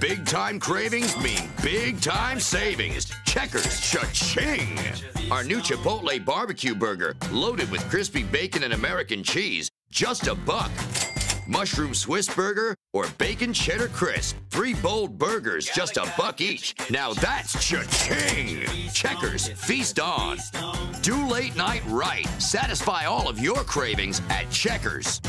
Big time cravings mean big time savings. Checkers cha-ching! Our new Chipotle barbecue burger, loaded with crispy bacon and American cheese, just a buck. Mushroom Swiss burger or bacon cheddar crisp. Three bold burgers, just a buck each. Now that's cha-ching! Checkers, feast on. Do late night right. Satisfy all of your cravings at Checkers.